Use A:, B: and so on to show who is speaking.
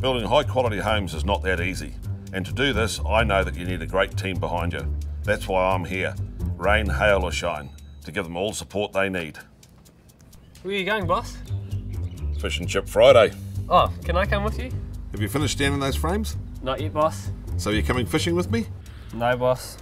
A: Building high quality homes is not that easy, and to do this, I know that you need a great team behind you. That's why I'm here, rain, hail, or shine, to give them all the support they need.
B: Where are you going, boss?
A: Fish and Chip Friday.
B: Oh, can I come with you?
A: Have you finished standing those frames?
B: Not yet, boss.
A: So you're coming fishing with me?
B: No, boss.